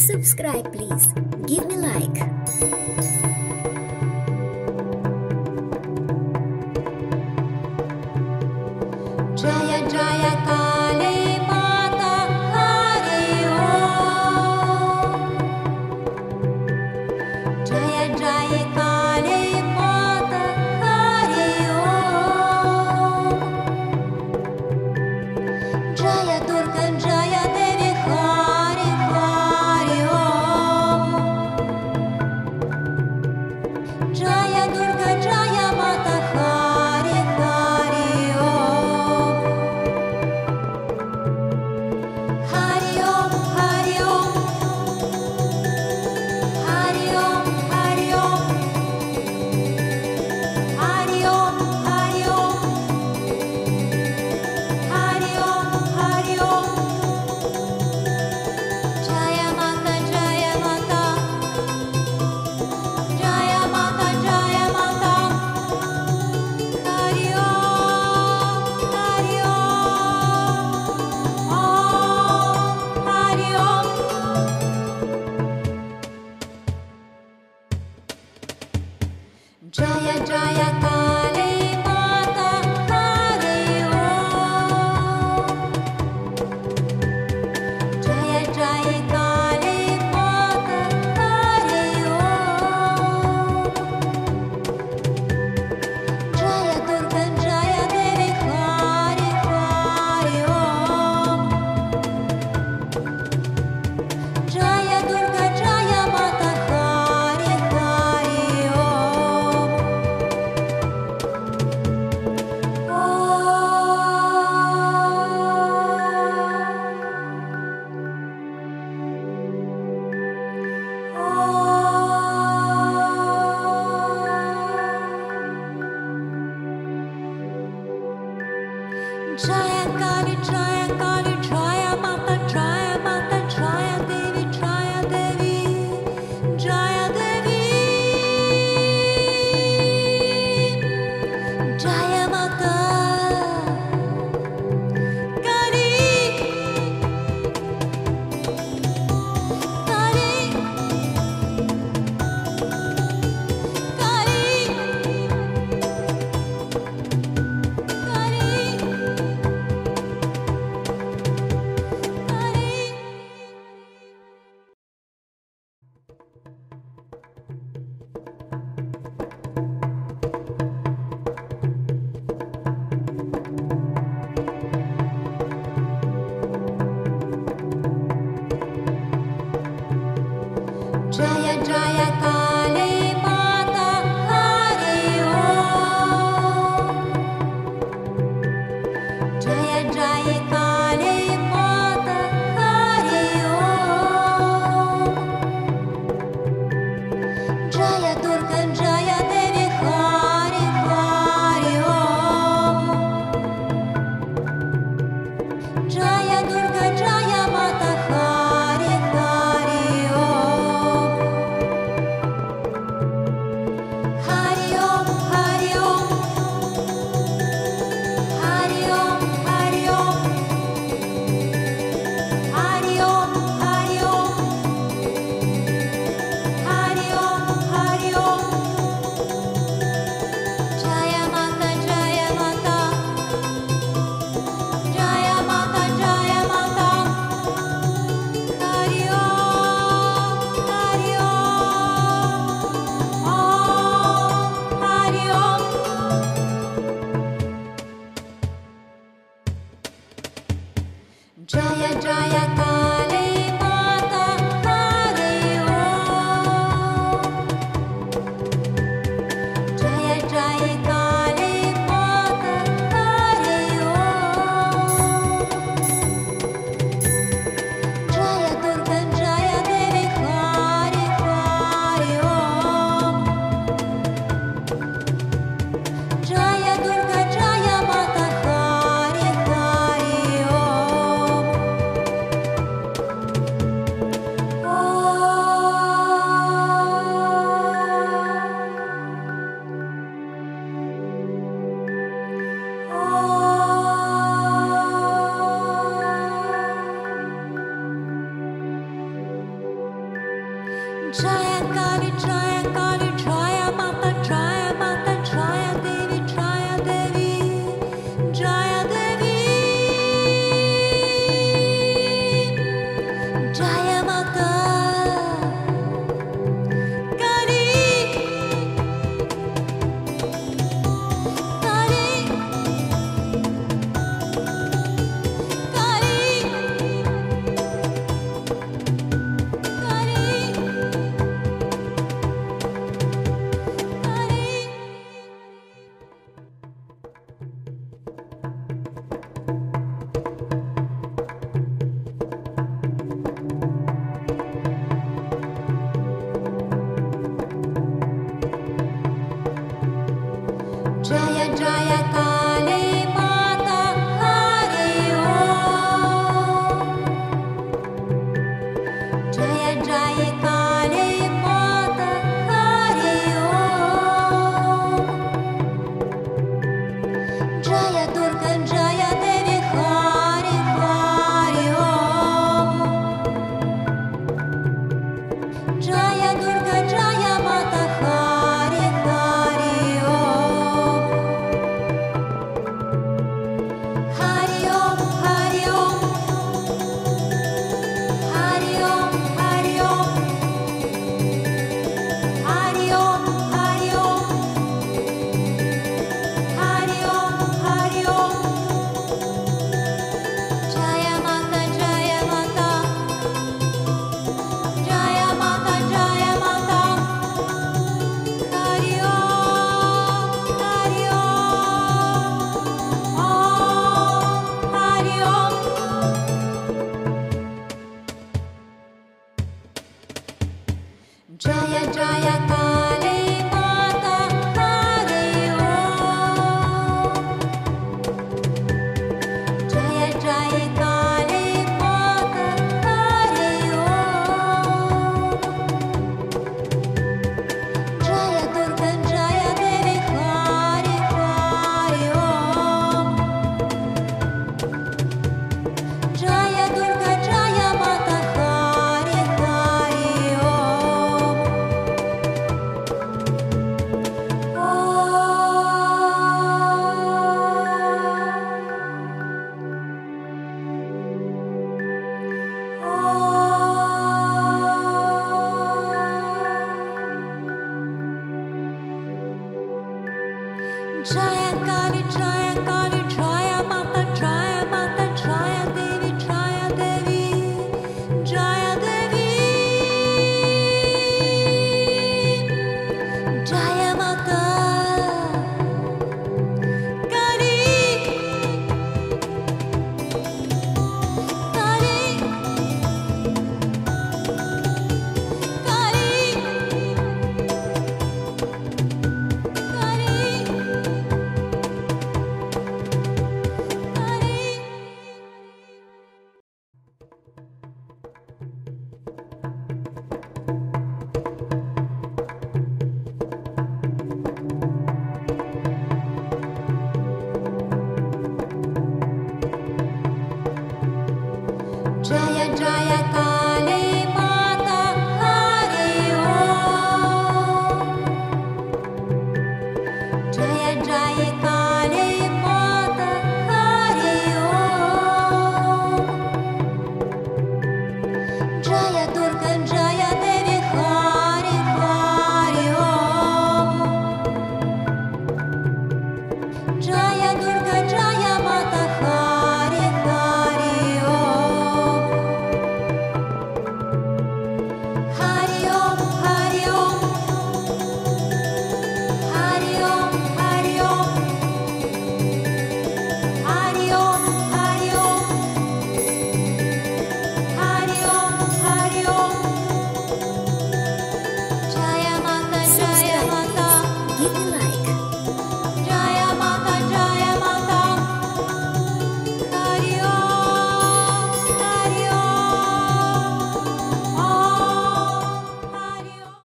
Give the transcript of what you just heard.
Subscribe please. Give me like. यता जय जयका 转呀转。